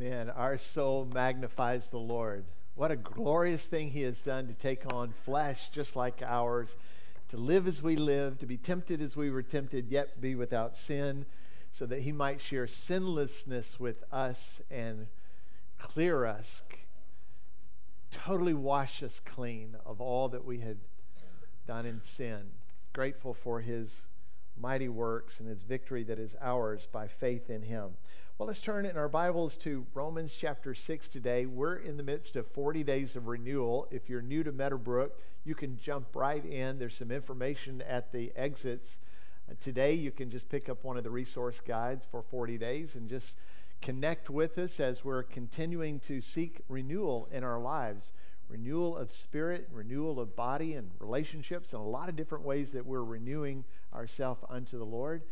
Amen. Our soul magnifies the Lord. What a glorious thing He has done to take on flesh just like ours, to live as we live, to be tempted as we were tempted, yet be without sin, so that He might share sinlessness with us and clear us, totally wash us clean of all that we had done in sin. Grateful for His mighty works and His victory that is ours by faith in Him. Well, let's turn in our Bibles to Romans chapter 6 today. We're in the midst of 40 days of renewal. If you're new to Meadowbrook, you can jump right in. There's some information at the exits. Uh, today, you can just pick up one of the resource guides for 40 days and just connect with us as we're continuing to seek renewal in our lives renewal of spirit, renewal of body, and relationships, and a lot of different ways that we're renewing ourselves unto the Lord.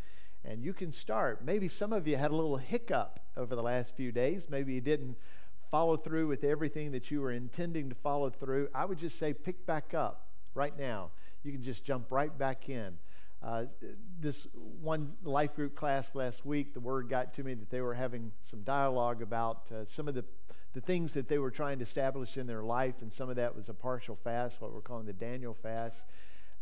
And you can start. Maybe some of you had a little hiccup over the last few days. Maybe you didn't follow through with everything that you were intending to follow through. I would just say pick back up right now. You can just jump right back in. Uh, this one life group class last week, the word got to me that they were having some dialogue about uh, some of the, the things that they were trying to establish in their life, and some of that was a partial fast, what we're calling the Daniel fast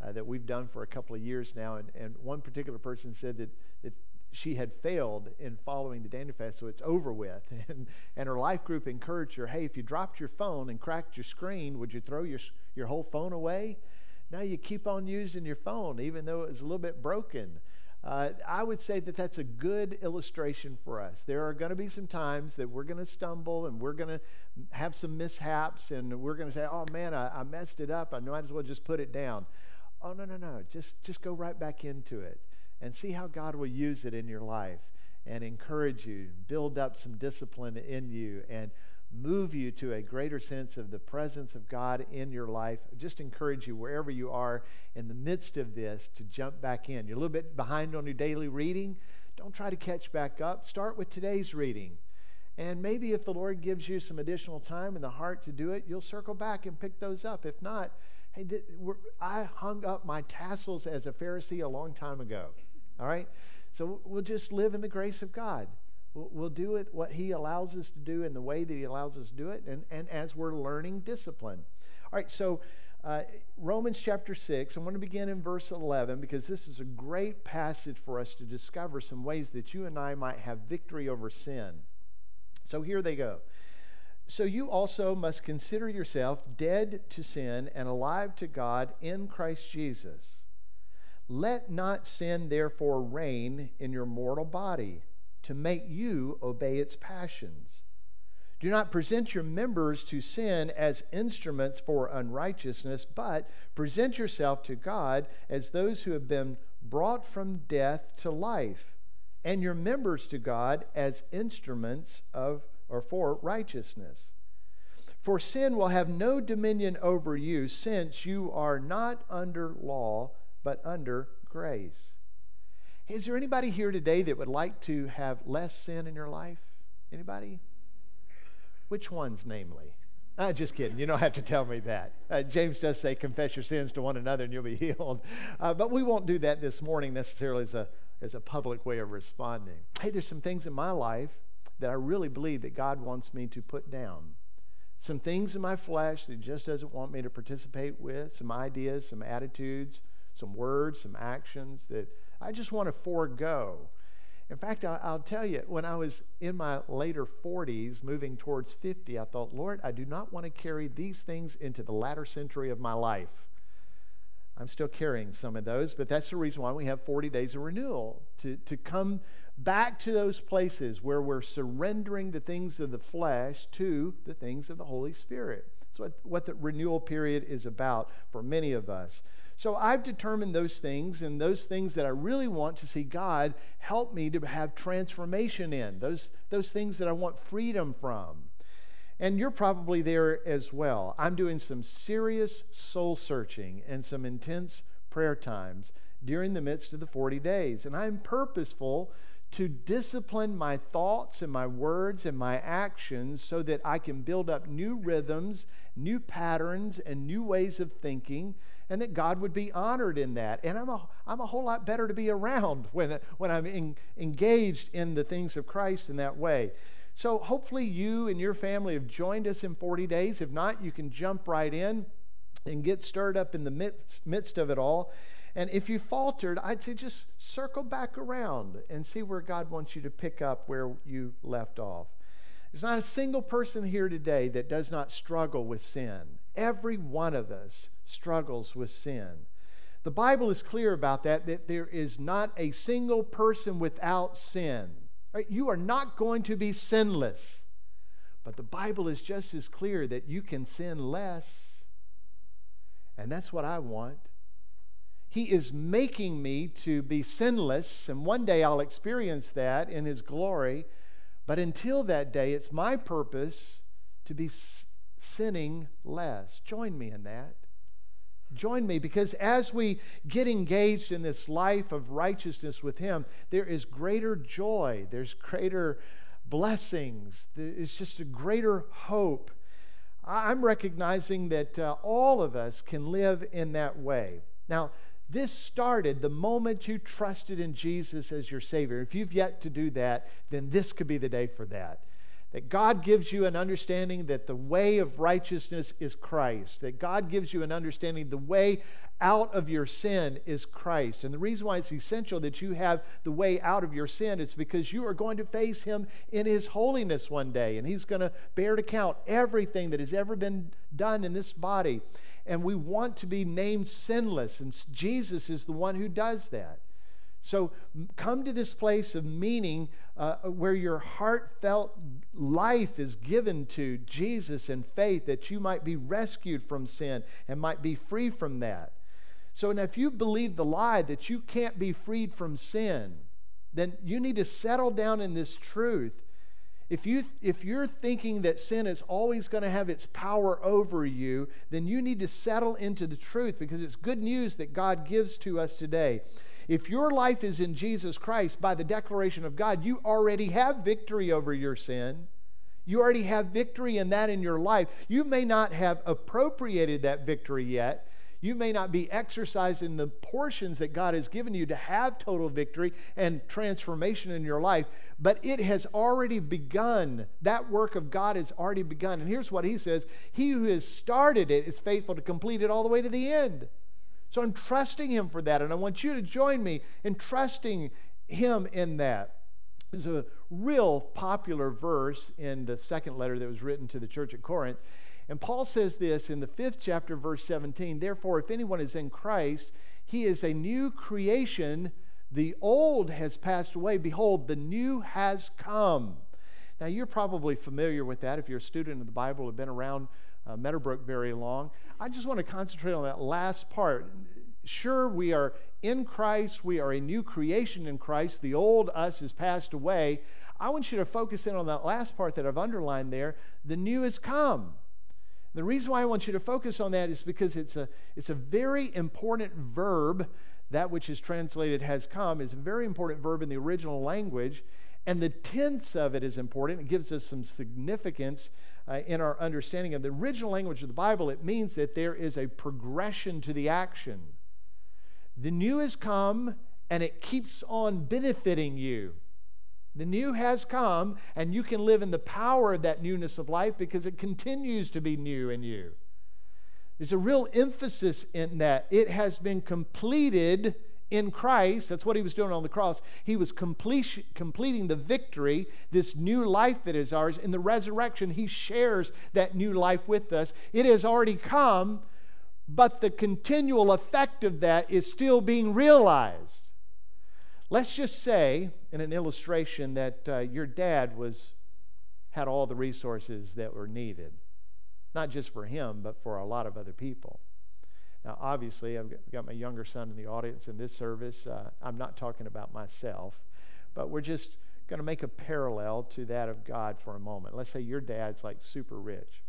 uh, that we've done for a couple of years now. And, and one particular person said that, that she had failed in following the Daniel fast, so it's over with. And, and her life group encouraged her hey, if you dropped your phone and cracked your screen, would you throw your, your whole phone away? Now you keep on using your phone, even though it was a little bit broken. Uh, I would say that that's a good illustration for us. There are going to be some times that we're going to stumble and we're going to have some mishaps and we're going to say, oh man, I, I messed it up. I might as well just put it down. Oh, no, no, no. Just, just go right back into it and see how God will use it in your life and encourage you, build up some discipline in you, and move you to a greater sense of the presence of God in your life. Just encourage you, wherever you are in the midst of this, to jump back in. You're a little bit behind on your daily reading. Don't try to catch back up. Start with today's reading. And maybe if the Lord gives you some additional time and the heart to do it, you'll circle back and pick those up. If not, Hey, th- I hung up my tassels as a Pharisee a long time ago. All right? So we'll just live in the grace of God. We'll, we'll do it what He allows us to do in the way that He allows us to do it, and, and as we're learning discipline. All right, so uh, Romans chapter 6, I want to begin in verse 11 because this is a great passage for us to discover some ways that you and I might have victory over sin. So here they go. So you also must consider yourself dead to sin and alive to God in Christ Jesus. Let not sin therefore reign in your mortal body to make you obey its passions. Do not present your members to sin as instruments for unrighteousness, but present yourself to God as those who have been brought from death to life, and your members to God as instruments of or for righteousness. For sin will have no dominion over you, since you are not under law, but under grace. Is there anybody here today that would like to have less sin in your life? Anybody? Which ones, namely? Uh, just kidding. You don't have to tell me that. Uh, James does say, confess your sins to one another and you'll be healed. Uh, but we won't do that this morning necessarily as a, as a public way of responding. Hey, there's some things in my life that I really believe that God wants me to put down. Some things in my flesh that just doesn't want me to participate with, some ideas, some attitudes, some words, some actions that I just want to forego. In fact, I'll tell you, when I was in my later 40s, moving towards 50, I thought, Lord, I do not want to carry these things into the latter century of my life. I'm still carrying some of those, but that's the reason why we have 40 days of renewal to, to come back to those places where we're surrendering the things of the flesh to the things of the Holy Spirit. That's what, what the renewal period is about for many of us. So I've determined those things and those things that I really want to see God help me to have transformation in, those, those things that I want freedom from. And you're probably there as well. I'm doing some serious soul searching and some intense prayer times during the midst of the 40 days. And I'm purposeful to discipline my thoughts and my words and my actions so that I can build up new rhythms, new patterns, and new ways of thinking, and that God would be honored in that. And I'm a, I'm a whole lot better to be around when, when I'm in, engaged in the things of Christ in that way. So hopefully you and your family have joined us in 40 days. If not, you can jump right in and get stirred up in the midst, midst of it all. And if you faltered, I'd say just circle back around and see where God wants you to pick up where you left off. There's not a single person here today that does not struggle with sin. Every one of us struggles with sin. The Bible is clear about that, that there is not a single person without sin. You are not going to be sinless. But the Bible is just as clear that you can sin less. And that's what I want. He is making me to be sinless, and one day I'll experience that in His glory. But until that day, it's my purpose to be sinning less. Join me in that. Join me because as we get engaged in this life of righteousness with Him, there is greater joy, there's greater blessings, there's just a greater hope. I'm recognizing that uh, all of us can live in that way. Now, this started the moment you trusted in Jesus as your Savior. If you've yet to do that, then this could be the day for that. That God gives you an understanding that the way of righteousness is Christ. That God gives you an understanding the way out of your sin is Christ. And the reason why it's essential that you have the way out of your sin is because you are going to face Him in His holiness one day. And He's going to bear to count everything that has ever been done in this body and we want to be named sinless, and Jesus is the one who does that. So come to this place of meaning uh, where your heartfelt life is given to Jesus and faith that you might be rescued from sin and might be free from that. So now, if you believe the lie that you can't be freed from sin, then you need to settle down in this truth if, you, if you're thinking that sin is always going to have its power over you, then you need to settle into the truth because it's good news that God gives to us today. If your life is in Jesus Christ by the declaration of God, you already have victory over your sin. You already have victory in that in your life. You may not have appropriated that victory yet, you may not be exercising the portions that God has given you to have total victory and transformation in your life, but it has already begun. That work of God has already begun. And here's what he says He who has started it is faithful to complete it all the way to the end. So I'm trusting him for that, and I want you to join me in trusting him in that. There's a real popular verse in the second letter that was written to the church at Corinth. And Paul says this in the fifth chapter, verse 17 Therefore, if anyone is in Christ, he is a new creation. The old has passed away. Behold, the new has come. Now, you're probably familiar with that if you're a student of the Bible, have been around uh, Meadowbrook very long. I just want to concentrate on that last part. Sure, we are in Christ, we are a new creation in Christ. The old us has passed away. I want you to focus in on that last part that I've underlined there. The new has come. The reason why I want you to focus on that is because it's a, it's a very important verb. That which is translated has come is a very important verb in the original language. And the tense of it is important. It gives us some significance uh, in our understanding of the original language of the Bible. It means that there is a progression to the action. The new has come and it keeps on benefiting you. The new has come, and you can live in the power of that newness of life because it continues to be new in you. There's a real emphasis in that. It has been completed in Christ. That's what he was doing on the cross. He was completing the victory, this new life that is ours. In the resurrection, he shares that new life with us. It has already come, but the continual effect of that is still being realized. Let's just say, in an illustration, that uh, your dad was had all the resources that were needed, not just for him, but for a lot of other people. Now, obviously, I've got my younger son in the audience in this service. Uh, I'm not talking about myself, but we're just going to make a parallel to that of God for a moment. Let's say your dad's like super rich.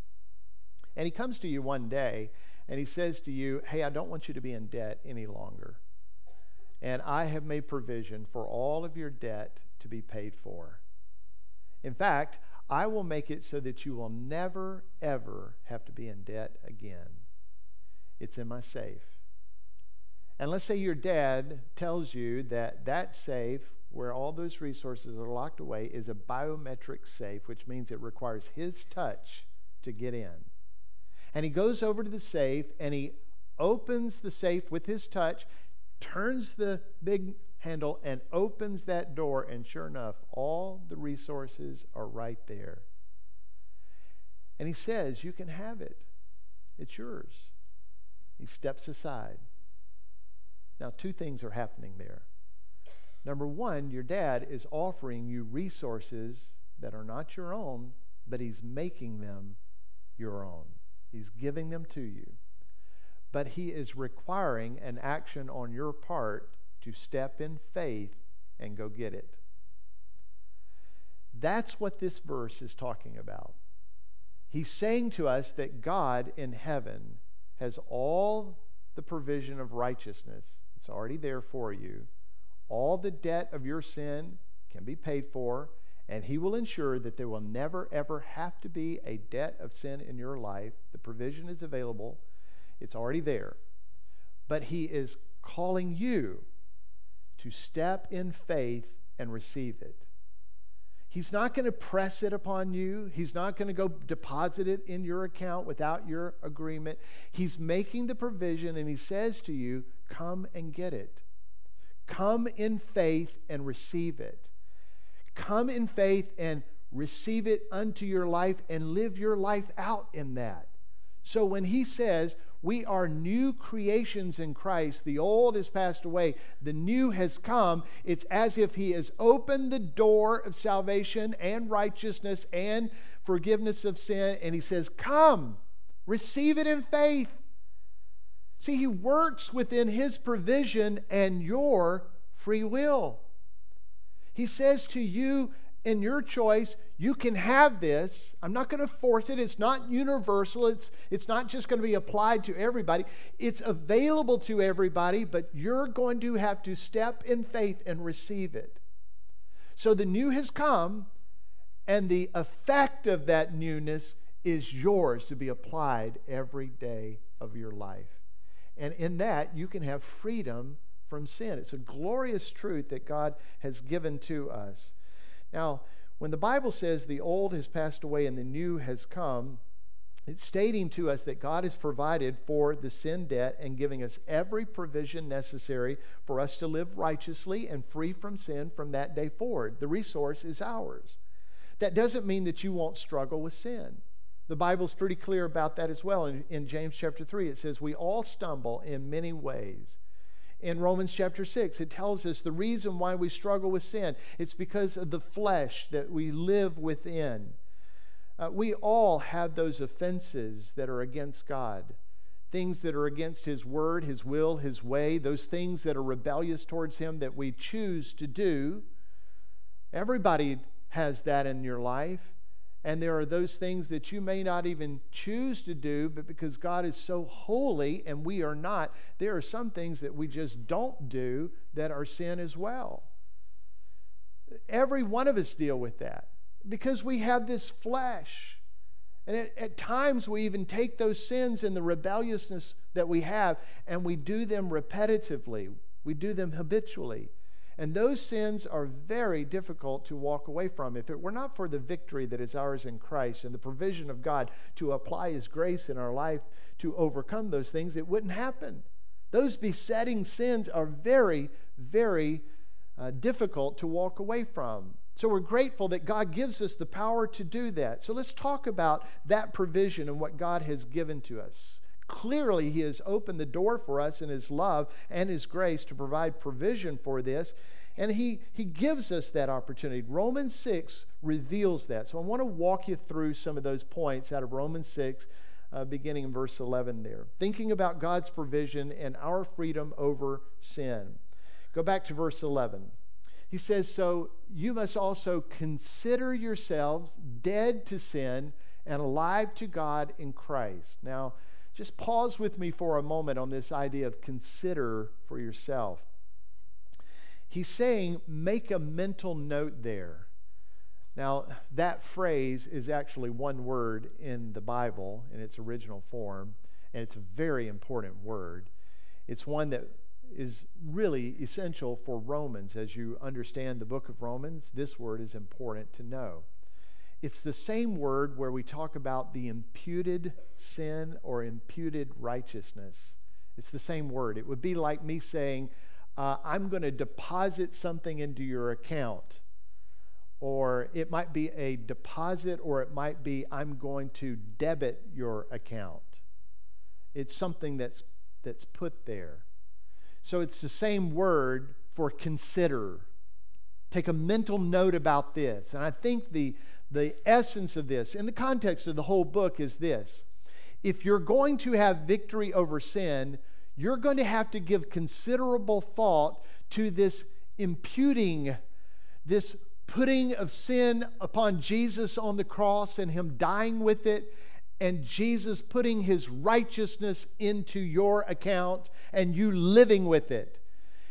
And he comes to you one day and he says to you, Hey, I don't want you to be in debt any longer and I have made provision for all of your debt to be paid for. In fact, I will make it so that you will never, ever have to be in debt again. It's in my safe. And let's say your dad tells you that that safe where all those resources are locked away is a biometric safe, which means it requires his touch to get in. And he goes over to the safe and he opens the safe with his touch, turns the big handle, and opens that door. And sure enough, all the resources are right there. And he says, You can have it, it's yours. He steps aside. Now, two things are happening there. Number one, your dad is offering you resources that are not your own, but he's making them your own. He's giving them to you. But he is requiring an action on your part to step in faith and go get it. That's what this verse is talking about. He's saying to us that God in heaven has all the provision of righteousness, it's already there for you. All the debt of your sin can be paid for, and He will ensure that there will never, ever have to be a debt of sin in your life. The provision is available, it's already there. But He is calling you to step in faith and receive it. He's not going to press it upon you. He's not going to go deposit it in your account without your agreement. He's making the provision and he says to you, Come and get it. Come in faith and receive it. Come in faith and receive it unto your life and live your life out in that. So when he says, we are new creations in Christ, the old has passed away, the new has come, it's as if he has opened the door of salvation and righteousness and forgiveness of sin, and he says, Come, receive it in faith. See, he works within his provision and your free will. He says to you, in your choice, you can have this. I'm not going to force it. It's not universal. It's, it's not just going to be applied to everybody. It's available to everybody, but you're going to have to step in faith and receive it. So the new has come, and the effect of that newness is yours to be applied every day of your life. And in that, you can have freedom from sin. It's a glorious truth that God has given to us. Now, when the Bible says the old has passed away and the new has come, it's stating to us that God has provided for the sin debt and giving us every provision necessary for us to live righteously and free from sin from that day forward. The resource is ours. That doesn't mean that you won't struggle with sin. The Bible's pretty clear about that as well. In, in James chapter 3, it says, We all stumble in many ways in Romans chapter 6. It tells us the reason why we struggle with sin. It's because of the flesh that we live within. Uh, we all have those offenses that are against God, things that are against His word, His will, His way, those things that are rebellious towards Him that we choose to do. Everybody has that in your life. And there are those things that you may not even choose to do, but because God is so holy and we are not, there are some things that we just don't do that are sin as well. Every one of us deal with that because we have this flesh. And at, at, times we even take those sins and the rebelliousness that we have and we do them repetitively, we do them habitually. And those sins are very difficult to walk away from. If it were not for the victory that is ours in Christ and the provision of God to apply His grace in our life to overcome those things, it wouldn't happen. Those besetting sins are very, very uh, difficult to walk away from. So we're grateful that God gives us the power to do that. So let's talk about that provision and what God has given to us. Clearly, He has opened the door for us in His love and His grace to provide provision for this. And he, he gives us that opportunity. Romans 6 reveals that. So I want to walk you through some of those points out of Romans 6, uh, beginning in verse 11 there. Thinking about God's provision and our freedom over sin. Go back to verse 11. He says, So you must also consider yourselves dead to sin and alive to God in Christ. Now, just pause with me for a moment on this idea of consider for yourself. He's saying, make a mental note there. Now, that phrase is actually one word in the Bible in its original form, and it's a very important word. It's one that is really essential for Romans. As you understand the book of Romans, this word is important to know. It's the same word where we talk about the imputed sin or imputed righteousness. It's the same word. It would be like me saying, uh, I'm going to deposit something into your account. Or it might be a deposit, or it might be, I'm going to debit your account. It's something that's, that's put there. So it's the same word for consider. Take a mental note about this. And I think the, the essence of this, in the context of the whole book, is this. If you're going to have victory over sin, you're going to have to give considerable thought to this imputing, this putting of sin upon Jesus on the cross and Him dying with it, and Jesus putting his righteousness into your account and you living with it.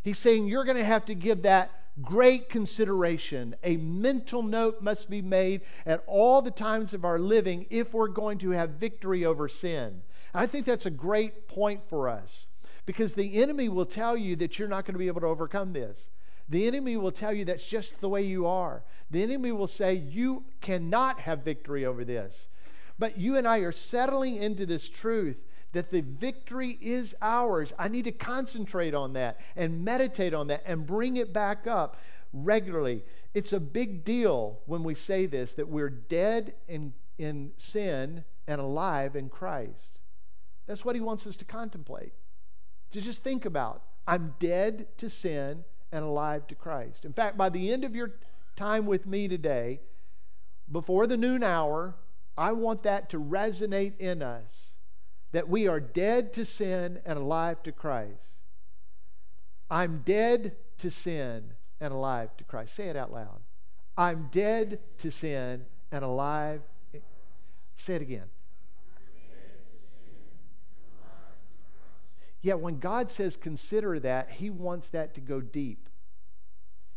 He's saying you're going to have to give that great consideration. A mental note must be made at all the times of our living if we're going to have victory over sin. I think that's a great point for us because the enemy will tell you that you're not going to be able to overcome this. The enemy will tell you that's just the way you are. The enemy will say you cannot have victory over this. But you and I are settling into this truth that the victory is ours. I need to concentrate on that and meditate on that and bring it back up regularly. It's a big deal when we say this that we're dead in, in sin and alive in Christ. That's what he wants us to contemplate. To just think about I'm dead to sin and alive to Christ. In fact, by the end of your time with me today, before the noon hour, I want that to resonate in us that we are dead to sin and alive to Christ. I'm dead to sin and alive to Christ. Say it out loud. I'm dead to sin and alive. Say it again. Yet when God says consider that, He wants that to go deep.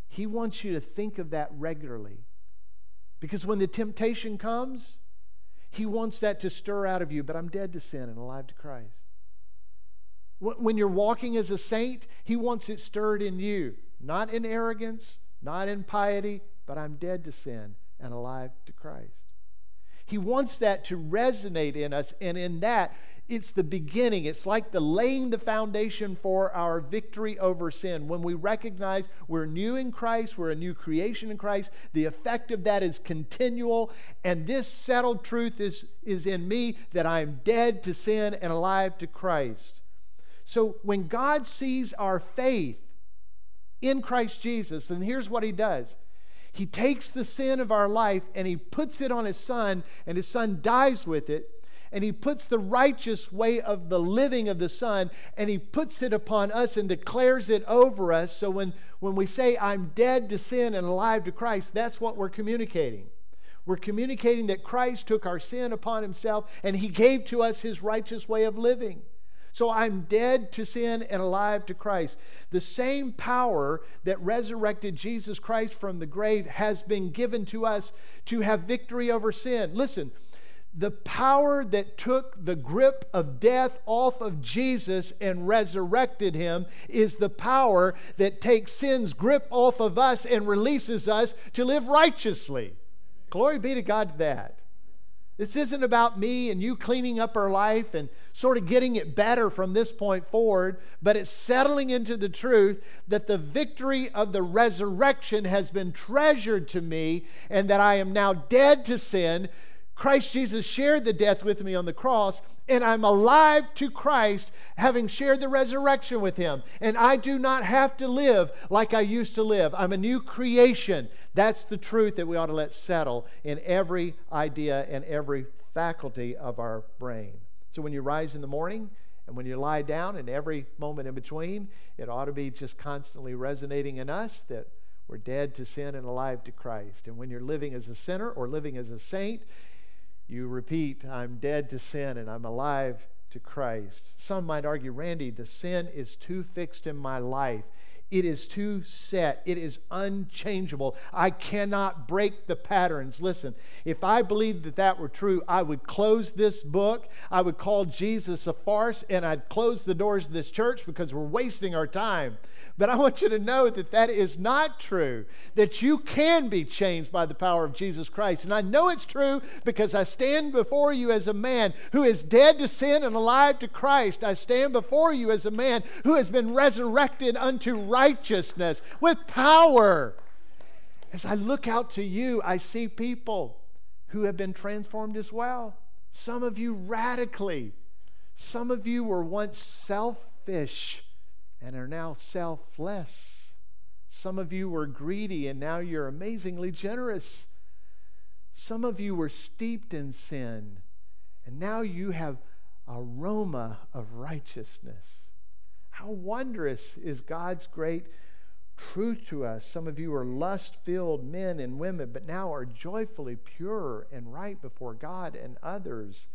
He wants you to think of that regularly. Because when the temptation comes, he wants that to stir out of you, but I'm dead to sin and alive to Christ. When you're walking as a saint, He wants it stirred in you, not in arrogance, not in piety, but I'm dead to sin and alive to Christ. He wants that to resonate in us, and in that, it's the beginning. It's like the laying the foundation for our victory over sin. When we recognize we're new in Christ, we're a new creation in Christ, the effect of that is continual. And this settled truth is, is in me that I'm dead to sin and alive to Christ. So when God sees our faith in Christ Jesus, and here's what he does. He takes the sin of our life and he puts it on his son, and his son dies with it and he puts the righteous way of the living of the Son and he puts it upon us and declares it over us. So when, when we say, I'm dead to sin and alive to Christ, that's what we're communicating. We're communicating that Christ took our sin upon himself and he gave to us his righteous way of living. So I'm dead to sin and alive to Christ. The same power that resurrected Jesus Christ from the grave has been given to us to have victory over sin. Listen, the power that took the grip of death off of Jesus and resurrected him is the power that takes sin's grip off of us and releases us to live righteously. Glory be to God that. This isn't about me and you cleaning up our life and sort of getting it better from this point forward, but it's settling into the truth that the victory of the resurrection has been treasured to me and that I am now dead to sin Christ Jesus shared the death with me on the cross, and I'm alive to Christ, having shared the resurrection with him. And I do not have to live like I used to live. I'm a new creation. That's the truth that we ought to let settle in every idea and every faculty of our brain. So when you rise in the morning, and when you lie down, and every moment in between, it ought to be just constantly resonating in us that we're dead to sin and alive to Christ. And when you're living as a sinner or living as a saint, you repeat, I'm dead to sin and I'm alive to Christ. Some might argue, Randy, the sin is too fixed in my life. It is too set. It is unchangeable. I cannot break the patterns. Listen, if I believed that that were true, I would close this book. I would call Jesus a farce and I'd close the doors of this church because we're wasting our time. But I want you to know that that is not true, that you can be changed by the power of Jesus Christ. And I know it's true because I stand before you as a man who is dead to sin and alive to Christ. I stand before you as a man who has been resurrected unto righteousness with power. As I look out to you, I see people who have been transformed as well. Some of you radically. Some of you were once selfish and are now selfless. Some of you were greedy and now you're amazingly generous. Some of you were steeped in sin and now you have aroma of righteousness. How wondrous is God's great truth to us. Some of you are lust filled men and women, but now are joyfully pure and right before God and others.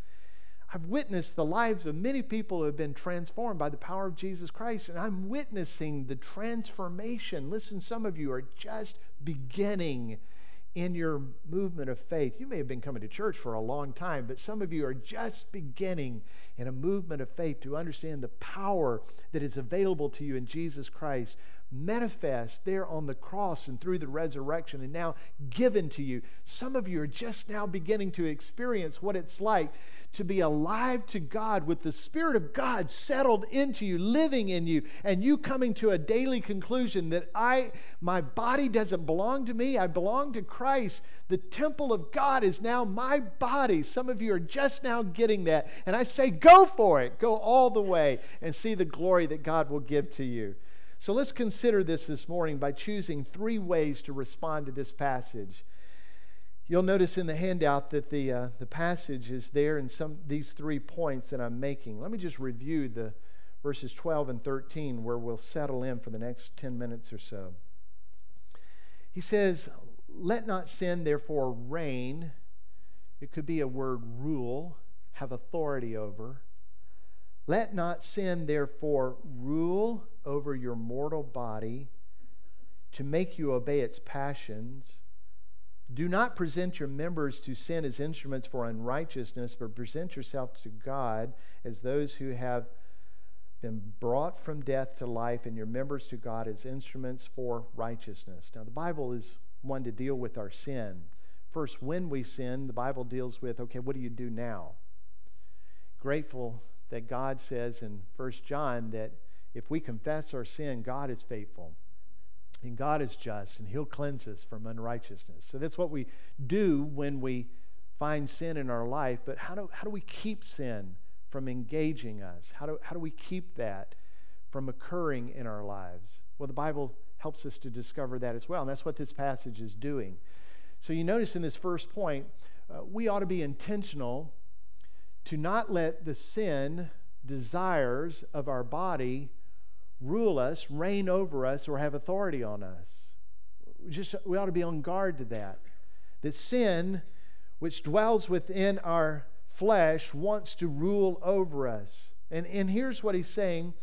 I've witnessed the lives of many people who have been transformed by the power of Jesus Christ, and I'm witnessing the transformation. Listen, some of you are just beginning in your movement of faith. You may have been coming to church for a long time, but some of you are just beginning in a movement of faith to understand the power that is available to you in Jesus Christ manifest there on the cross and through the resurrection and now given to you. Some of you are just now beginning to experience what it's like to be alive to God with the Spirit of God settled into you, living in you, and you coming to a daily conclusion that I my body doesn't belong to me, I belong to Christ. The temple of God is now my body. Some of you are just now getting that. And I say, go for it. Go all the way and see the glory that God will give to you. So let's consider this this morning by choosing three ways to respond to this passage. You'll notice in the handout that the, uh, the passage is there in some these three points that I'm making. Let me just review the verses 12 and 13 where we'll settle in for the next 10 minutes or so. He says, Let not sin therefore reign. It could be a word rule, have authority over. Let not sin therefore rule over your mortal body to make you obey its passions. Do not present your members to sin as instruments for unrighteousness, but present yourself to God as those who have been brought from death to life, and your members to God as instruments for righteousness. Now, the Bible is one to deal with our sin. First, when we sin, the Bible deals with okay, what do you do now? Grateful that God says in First John that if we confess our sin, God is faithful and God is just and He'll cleanse us from unrighteousness. So that's what we do when we find sin in our life. But how do, how do we keep sin from engaging us? How do, how do we keep that from occurring in our lives? Well, the Bible helps us to discover that as well. And that's what this passage is doing. So you notice in this first point, uh, we ought to be intentional to not let the sin desires of our body rule us, reign over us, or have authority on us. We just we ought to be on guard to that. That sin, which dwells within our flesh, wants to rule over us. And, and here's what he's saying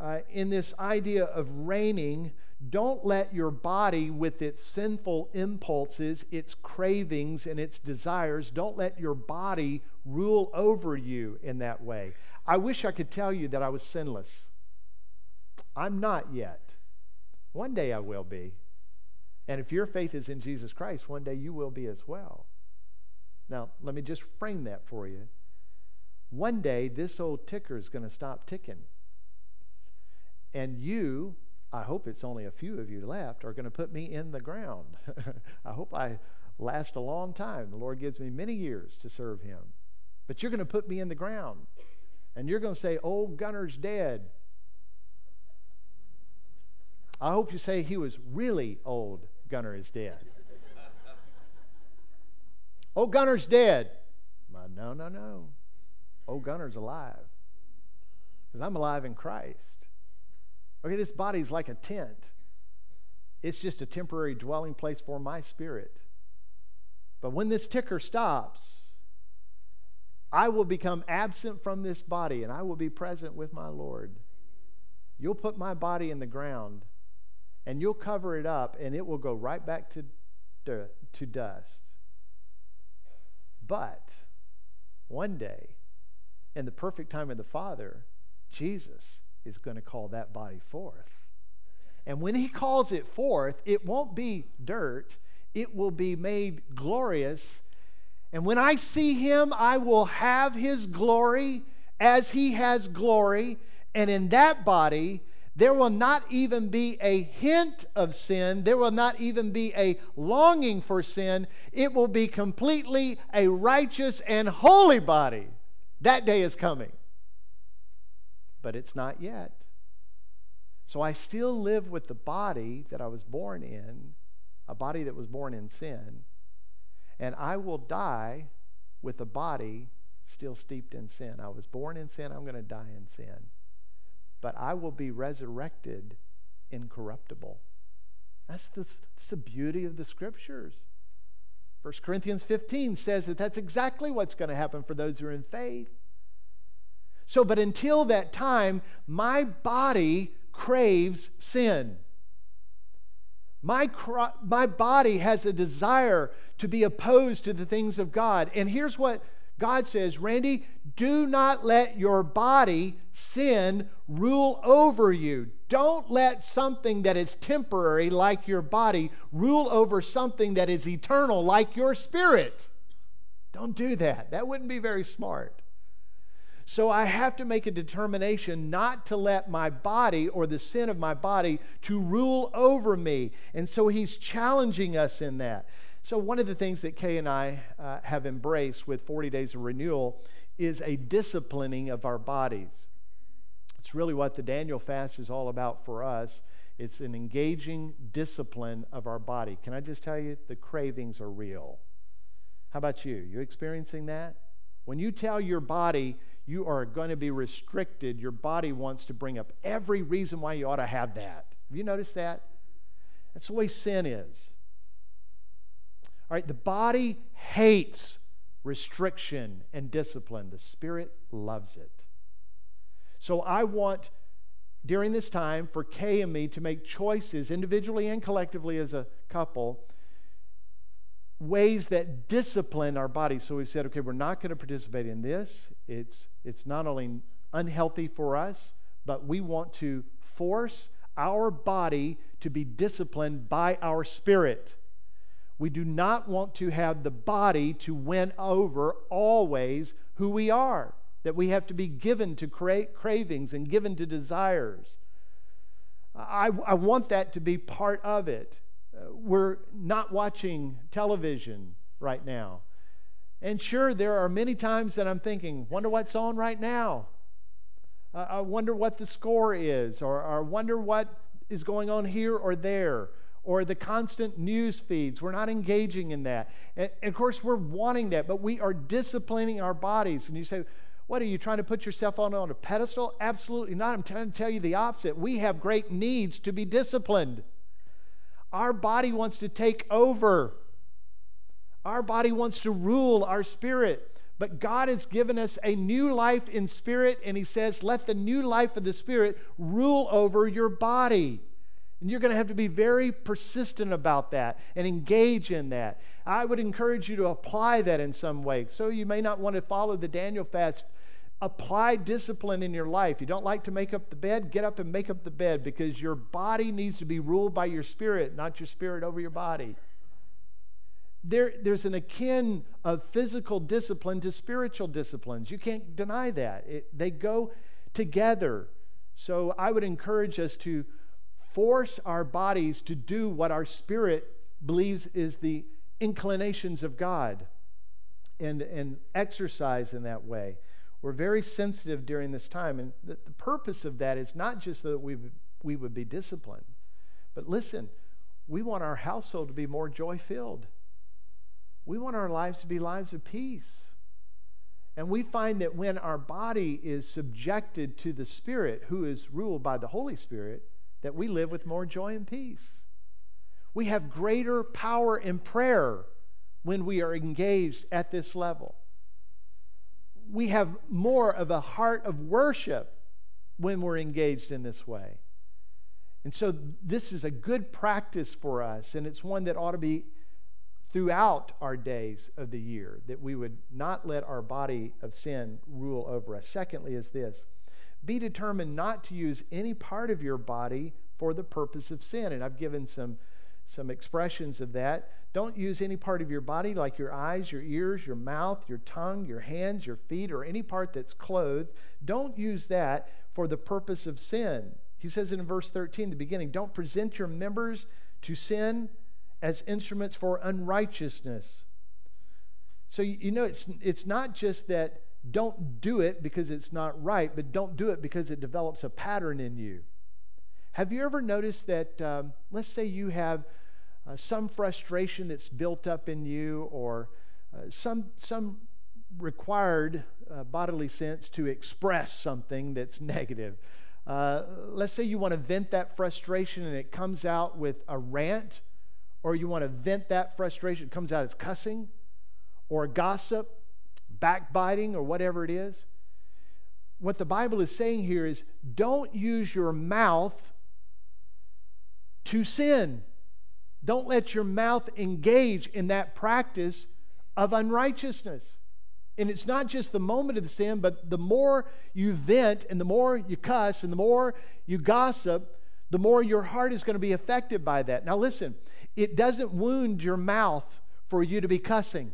uh, in this idea of reigning. Don't let your body, with its sinful impulses, its cravings, and its desires, don't let your body rule over you in that way. I wish I could tell you that I was sinless. I'm not yet. One day I will be. And if your faith is in Jesus Christ, one day you will be as well. Now, let me just frame that for you. One day, this old ticker is going to stop ticking. And you, I hope it's only a few of you left, are going to put me in the ground. I hope I last a long time. The Lord gives me many years to serve Him. But you're going to put me in the ground. And you're going to say, Old Gunner's dead. I hope you say he was really old. Gunner is dead. oh, Gunner's dead. No, no, no. Oh, Gunner's alive. Because I'm alive in Christ. Okay, this body is like a tent, it's just a temporary dwelling place for my spirit. But when this ticker stops, I will become absent from this body and I will be present with my Lord. You'll put my body in the ground and you'll cover it up, and it will go right back to, to dust. But one day, in the perfect time of the Father, Jesus is going to call that body forth. And when he calls it forth, it won't be dirt, it will be made glorious. And when I see him, I will have his glory as he has glory. And in that body, there will not even be a hint of sin. There will not even be a longing for sin. It will be completely a righteous and holy body. That day is coming. But it's not yet. So I still live with the body that I was born in, a body that was born in sin, and I will die with a body still steeped in sin. I was born in sin, I'm going to die in sin. But I will be resurrected incorruptible. That's the, that's the beauty of the scriptures. 1 Corinthians 15 says that that's exactly what's going to happen for those who are in faith. So, but until that time, my body craves sin. My, my body has a desire to be opposed to the things of God. And here's what God says Randy, do not let your body, sin, rule over you. Don't let something that is temporary, like your body, rule over something that is eternal, like your spirit. Don't do that. That wouldn't be very smart. So I have to make a determination not to let my body or the sin of my body to rule over me. And so he's challenging us in that. So one of the things that Kay and I uh, have embraced with 40 days of renewal is a disciplining of our bodies. It's really what the Daniel fast is all about for us. It's an engaging discipline of our body. Can I just tell you, the cravings are real. How about you? You experiencing that? When you tell your body you are going to be restricted. Your body wants to bring up every reason why you ought to have that. Have you noticed that? That's the way sin is. All right, the body hates restriction and discipline, the spirit loves it. So I want during this time for Kay and me to make choices individually and collectively as a couple ways that discipline our body. So we said, okay, we're not going to participate in this. It's, it's not only unhealthy for us, but we want to force our body to be disciplined by our spirit. We do not want to have the body to win over always who we are, that we have to be given to cra- cravings and given to desires. I, I want that to be part of it we're not watching television right now. And sure, there are many times that I'm thinking, wonder what's on right now. Uh, I wonder what the score is, or, I wonder what is going on here or there, or the constant news feeds. We're not engaging in that. And, and of course, we're wanting that, but we are disciplining our bodies. And you say, what are you trying to put yourself on, on a pedestal? Absolutely not. I'm trying to tell you the opposite. We have great needs to be disciplined. Our body wants to take over. Our body wants to rule our spirit. But God has given us a new life in spirit, and He says, let the new life of the spirit rule over your body. And you're going to have to be very persistent about that and engage in that. I would encourage you to apply that in some way. So you may not want to follow the Daniel fast apply discipline in your life. You don't like to make up the bed, get up and make up the bed because your body needs to be ruled by your spirit, not your spirit over your body. There, there's an akin of physical discipline to spiritual disciplines. You can't deny that. It, they go together. So I would encourage us to force our bodies to do what our spirit believes is the inclinations of God and, and exercise in that way. We're very sensitive during this time. And the, the purpose of that is not just that we, we would be disciplined, but listen, we want our household to be more joy filled. We want our lives to be lives of peace. And we find that when our body is subjected to the Spirit, who is ruled by the Holy Spirit, that we live with more joy and peace. We have greater power in prayer when we are engaged at this level we have more of a heart of worship when we're engaged in this way. And so this is a good practice for us, and it's one that ought to be throughout our days of the year, that we would not let our body of sin rule over us. Secondly, is this be determined not to use any part of your body for the purpose of sin. And I've given some, some expressions of that. Don't use any part of your body, like your eyes, your ears, your mouth, your tongue, your hands, your feet, or any part that's clothed. Don't use that for the purpose of sin. He says it in verse 13, the beginning don't present your members to sin as instruments for unrighteousness. So, you, know, it's, it's not just that don't do it because it's not right, but don't do it because it develops a pattern in you. Have you ever noticed that, um, let's say you have uh, some frustration that's built up in you or uh, some, some required uh, bodily sense to express something that's negative? Uh, let's say you want to vent that frustration and it comes out with a rant, or you want to vent that frustration, it comes out as cussing or gossip backbiting or whatever it is. What the Bible is saying here is don't use your mouth to sin. Don't let your mouth engage in that practice of unrighteousness. And it's not just the moment of the sin, but the more you vent and the more you cuss and the more you gossip, the more your heart is going to be affected by that. Now, listen, it doesn't wound your mouth for you to be cussing.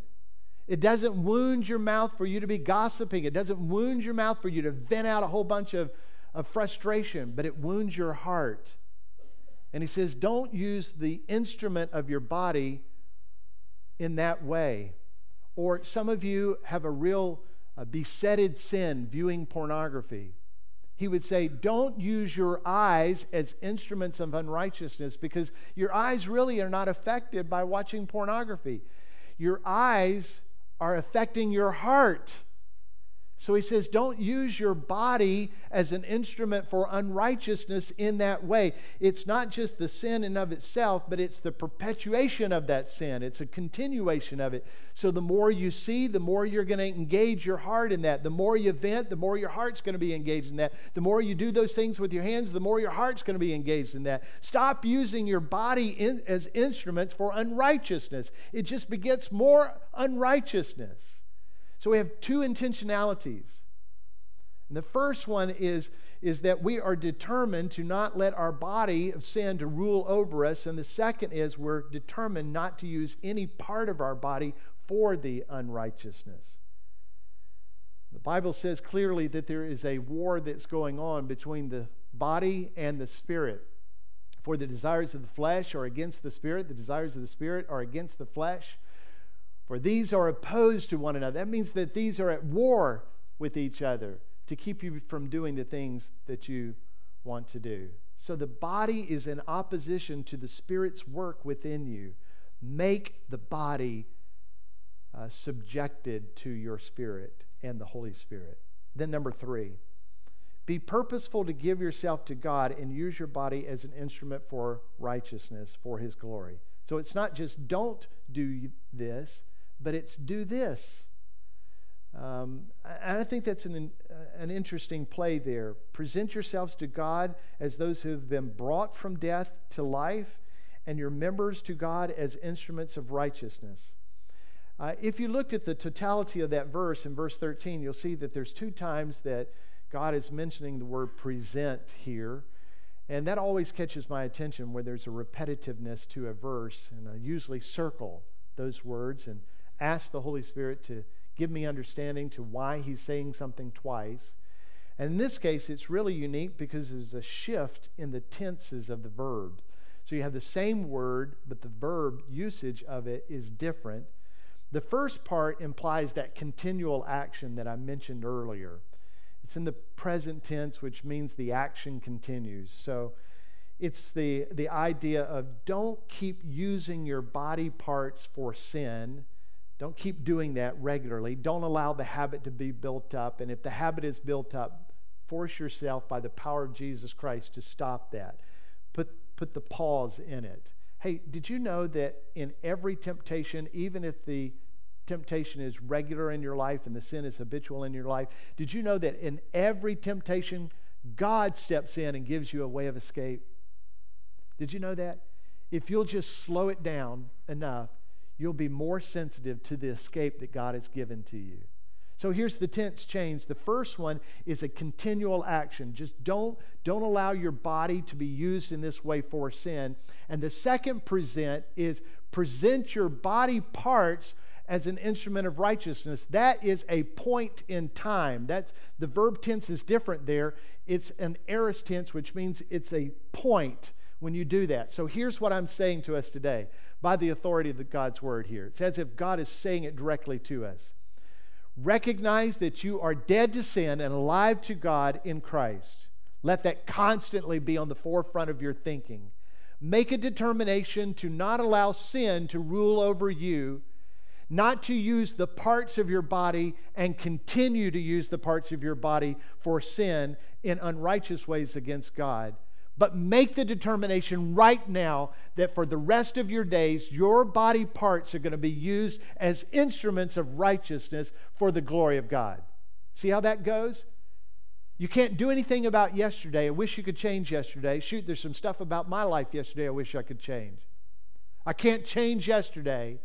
It doesn't wound your mouth for you to be gossiping. It doesn't wound your mouth for you to vent out a whole bunch of, of frustration, but it wounds your heart. And he says, don't use the instrument of your body in that way. Or some of you have a real uh, besetted sin, viewing pornography. He would say, Don't use your eyes as instruments of unrighteousness because your eyes really are not affected by watching pornography. Your eyes are affecting your heart. So he says, don't use your body as an instrument for unrighteousness in that way. It's not just the sin in of itself, but it's the perpetuation of that sin. It's a continuation of it. So the more you see, the more you're going to engage your heart in that. The more you vent, the more your heart's going to be engaged in that. The more you do those things with your hands, the more your heart's going to be engaged in that. Stop using your body in, as instruments for unrighteousness. It just begets more unrighteousness. So we have two intentionalities. And the first one is, is that we are determined to not let our body of sin to rule over us. And the second is we're determined not to use any part of our body for the unrighteousness. The Bible says clearly that there is a war that's going on between the body and the spirit. For the desires of the flesh are against the spirit, the desires of the spirit are against the flesh. For these are opposed to one another. That means that these are at war with each other to keep you from doing the things that you want to do. So the body is in opposition to the Spirit's work within you. Make the body uh, subjected to your Spirit and the Holy Spirit. Then, number three, be purposeful to give yourself to God and use your body as an instrument for righteousness, for His glory. So it's not just don't do this, but it's do this. Um, and I think that's an, an interesting play there. Present yourselves to God as those who have been brought from death to life, and your members to God as instruments of righteousness. Uh, if you looked at the totality of that verse in verse 13, you'll see that there's two times that God is mentioning the word present here. And that always catches my attention where there's a repetitiveness to a verse. And I usually circle those words and ask the Holy Spirit to give me understanding to why he's saying something twice. And in this case, it's really unique because there's a shift in the tenses of the verbs. So you have the same word, but the verb usage of it is different. The first part implies that continual action that I mentioned earlier. It's in the present tense, which means the action continues. So it's the, the idea of don't keep using your body parts for sin don't keep doing that regularly. Don't allow the habit to be built up. And if the habit is built up, force yourself by the power of Jesus Christ to stop that. Put, put the pause in it. Hey, did you know that in every temptation, even if the temptation is regular in your life and the sin is habitual in your life, did you know that in every temptation, God steps in and gives you a way of escape? Did you know that? If you'll just slow it down enough, you'll be more sensitive to the escape that God has given to you. So here's the tense change. The first one is a continual action. Just don't, don't allow your body to be used in this way for sin. And the second present is present your body parts as an instrument of righteousness. That is a point in time. That's the verb tense is different there. It's an aorist tense, which means it's a point when you do that. So here's what I'm saying to us today by the authority of the God's word here. It's as if God is saying it directly to us. Recognize that you are dead to sin and alive to God in Christ. Let that constantly be on the forefront of your thinking. Make a determination to not allow sin to rule over you not to use the parts of your body and continue to use the parts of your body for sin in unrighteous ways against God. But make the determination right now that for the rest of your days, your body parts are going to be used as instruments of righteousness for the glory of God. See how that goes? You can't do anything about yesterday. I wish you could change yesterday. Shoot, there's some stuff about my life yesterday I wish I could change. I can't change yesterday.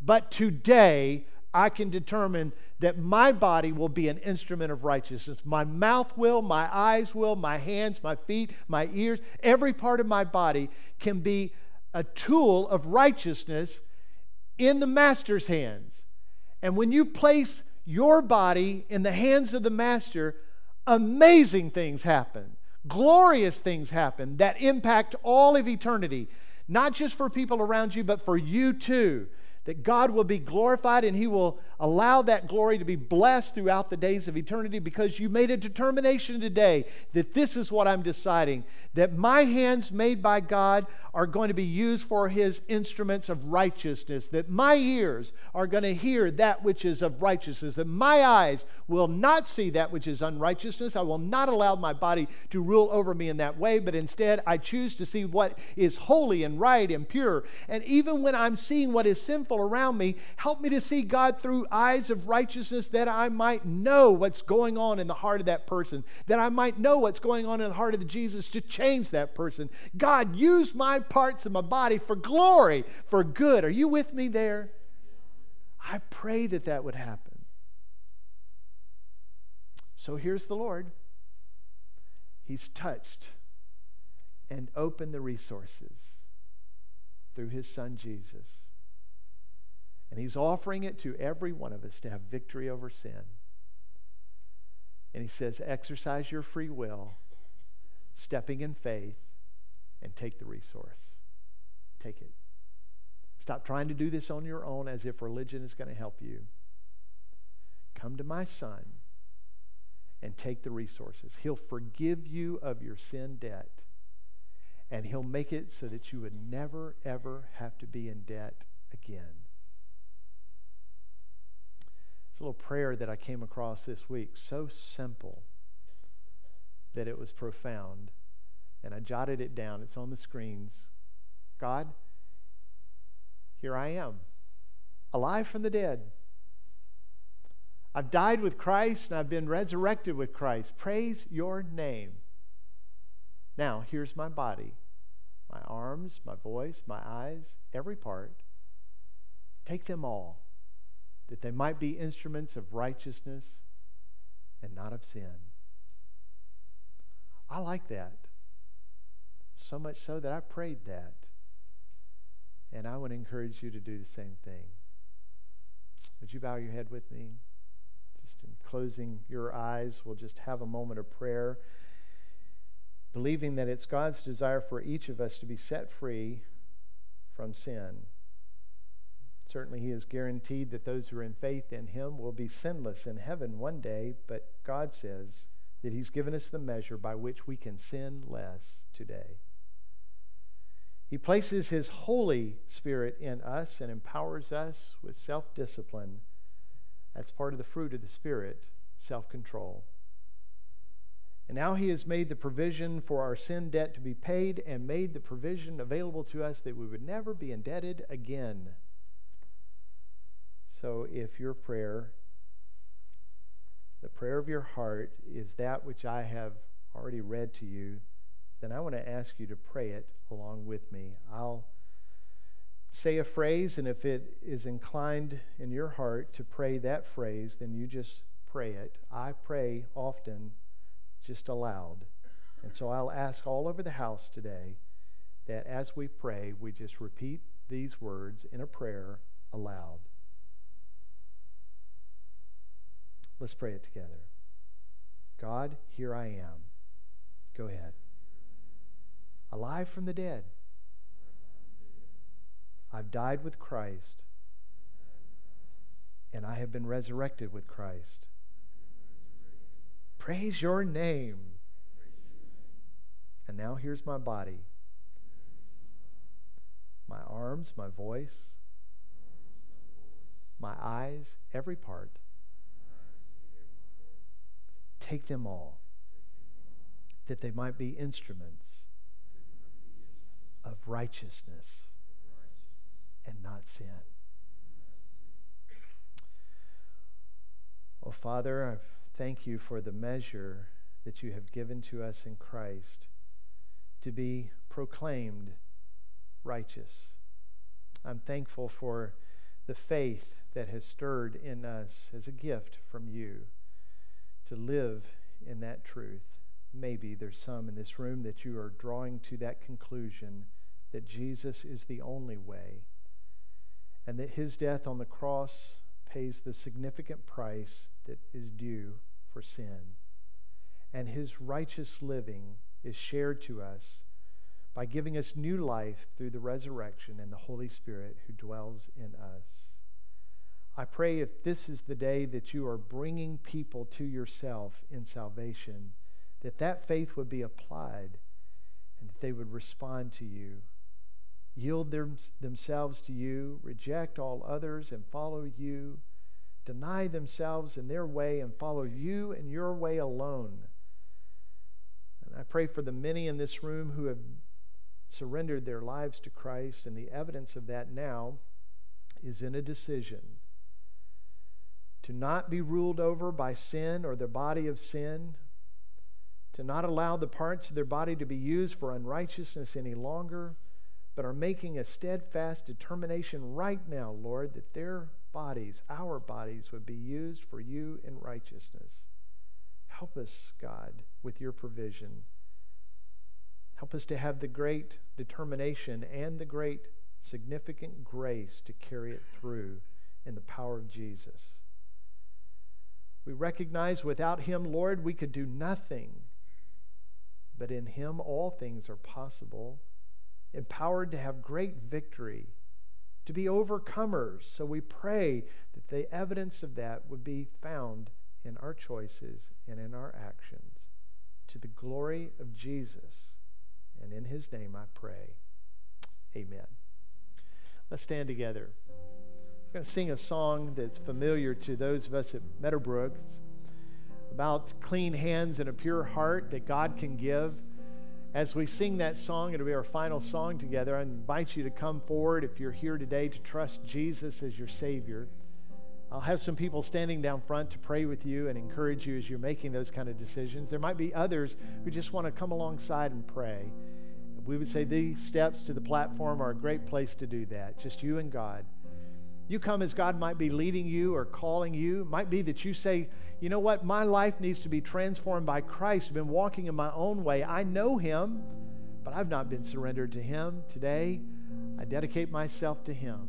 But today, I can determine that my body will be an instrument of righteousness. My mouth will, my eyes will, my hands, my feet, my ears, every part of my body can be a tool of righteousness in the master's hands. And when you place your body in the hands of the master, amazing things happen. Glorious things happen that impact all of eternity, not just for people around you, but for you too that God will be glorified and He will allow that glory to be blessed throughout the days of eternity because you made a determination today that this is what I'm deciding that my hands made by God are going to be used for His instruments of righteousness, that my ears are going to hear that which is of righteousness, that my eyes will not see that which is unrighteousness. I will not allow my body to rule over me in that way, but instead I choose to see what is holy and right and pure. And even when I'm seeing what is sinful, people around me. Help me to see God through eyes of righteousness that I might know what's going on in the heart of that person, that I might know what's going on in the heart of Jesus to change that person. God, use my parts of my body for glory, for good. Are you with me there? I pray that that would happen. So here's the Lord. He's touched and opened the resources through his son Jesus. And He's offering it to every one of us to have victory over sin. And He says, exercise your free will, stepping in faith, and take the resource. Take it. Stop trying to do this on your own as if religion is going to help you. Come to my Son and take the resources. He'll forgive you of your sin debt, and He'll make it so that you would never, ever have to be in debt again. It's a little prayer that I came across this week, so simple that it was profound. And I jotted it down. It's on the screens. God, here I am, alive from the dead. I've died with Christ and I've been resurrected with Christ. Praise your name. Now, here's my body my arms, my voice, my eyes, every part. Take them all that they might be instruments of righteousness and not of sin. I like that. So much so that I prayed that. And I would encourage you to do the same thing. Would you bow your head with me? Just in closing your eyes, we'll just have a moment of prayer, believing that it's God's desire for each of us to be set free from sin. Certainly, He has guaranteed that those who are in faith in Him will be sinless in heaven one day, but God says that He's given us the measure by which we can sin less today. He places His Holy Spirit in us and empowers us with self discipline. That's part of the fruit of the Spirit, self control. And now He has made the provision for our sin debt to be paid and made the provision available to us that we would never be indebted again. So if your prayer, the prayer of your heart, is that which I have already read to you, then I want to ask you to pray it along with me. I'll say a phrase, and if it is inclined in your heart to pray that phrase, then you just pray it. I pray often just aloud. And so I'll ask all over the house today that as we pray, we just repeat these words in a prayer aloud. Let's pray it together. God, here I am. Go ahead. Alive from the dead. I've died with Christ, and I have been resurrected with Christ. Praise your name. And now here's my body my arms, my voice, my eyes, every part. Take them all, that they might be instruments of righteousness and not sin. Oh, Father, I thank you for the measure that you have given to us in Christ to be proclaimed righteous. I'm thankful for the faith that has stirred in us as a gift from you to live in that truth. Maybe there's some in this room that you are drawing to that conclusion that Jesus is the only way and that his death on the cross pays the significant price that is due for sin. And his righteous living is shared to us by giving us new life through the resurrection and the Holy Spirit who dwells in us. I pray if this is the day that you are bringing people to yourself in salvation, that that faith would be applied and that they would respond to you, yield them, themselves to you, reject all others and follow you, deny themselves in their way and follow you and your way alone. And I pray for the many in this room who have surrendered their lives to Christ, and the evidence of that now is in a decision to not be ruled over by sin or the body of sin, to not allow the parts of their body to be used for unrighteousness any longer, but are making a steadfast determination right now, Lord, that their bodies, our bodies, would be used for you in righteousness. Help us, God, with your provision. Help us to have the great determination and the great significant grace to carry it through in the power of Jesus. We recognize without Him, Lord, we could do nothing. But in Him, all things are possible, empowered to have great victory, to be overcomers. So we pray that the evidence of that would be found in our choices and in our actions to the glory of Jesus. And in his name I pray. Amen. Let's stand together. Going to sing a song that's familiar to those of us at Meadowbrook. It's about clean hands and a pure heart that God can give. As we sing that song, it'll be our final song together. I invite you to come forward if you're here today to trust Jesus as your Savior. I'll have some people standing down front to pray with you and encourage you as you're making those kind of decisions. There might be others who just want to come alongside and pray. We would say these steps to the platform are a great place to do that, just you and God. You come as God might be leading you or calling you. It might be that you say, you know what, my life needs to be transformed by Christ. I've been walking in my own way. I know Him, but I've not been surrendered to Him. Today, I dedicate myself to Him.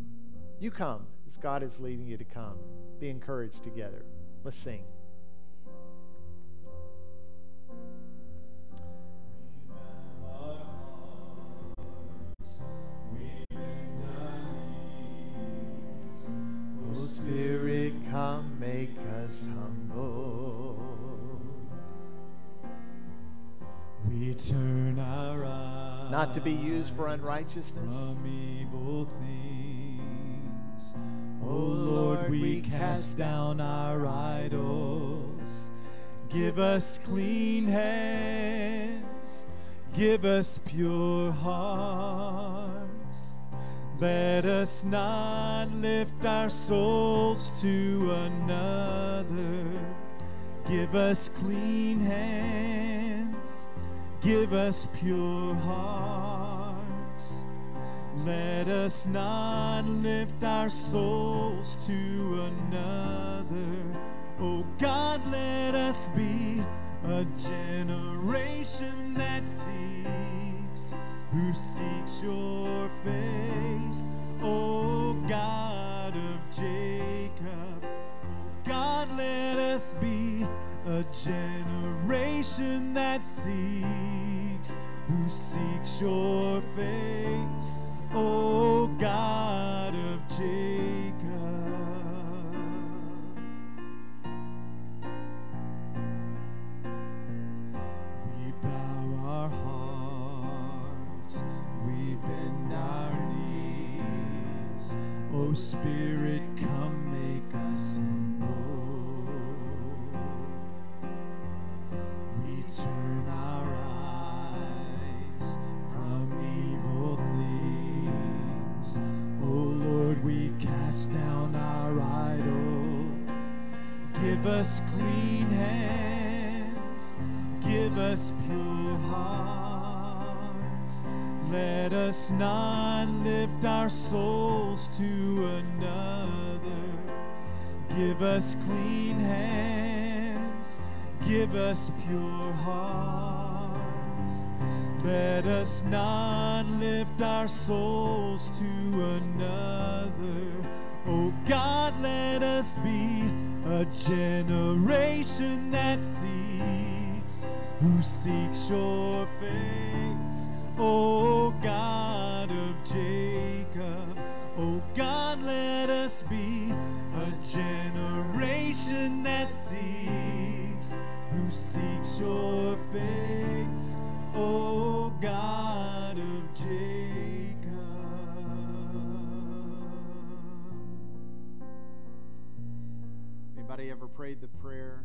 You come as God is leading you to come. Be encouraged together. Let's sing. Spirit, come make us humble. We turn our eyes not to be used for unrighteousness. From evil things. Oh Lord, we cast down our idols. Give us clean hands. Give us pure hearts. Let us not lift our souls to another. Give us clean hands. Give us pure hearts. Let us not lift our souls to another. Oh God, let us be a generation that seeks, who seeks your face. O God of Jacob, God, let us be a generation that seeks, who seeks your face. O God of Jacob. We bow our hearts, O Spirit, come make us humble. We turn our eyes from evil things. O Lord, we cast down our idols. Give us clean hands, give us pure hearts. Let us not lift our souls to another. Give us clean hands, give us pure hearts. Let us not lift our souls to another. Oh God, let us be a generation that seeks, who seeks your face. Oh God of Jacob, oh God, let us be a generation that seeks, who seeks your face. Oh God of Jacob. Anybody ever prayed the prayer,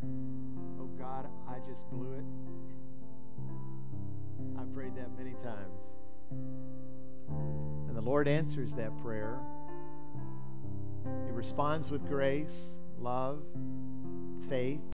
Oh God, I just blew it? Prayed that many times. And the Lord answers that prayer. He responds with grace, love, faith,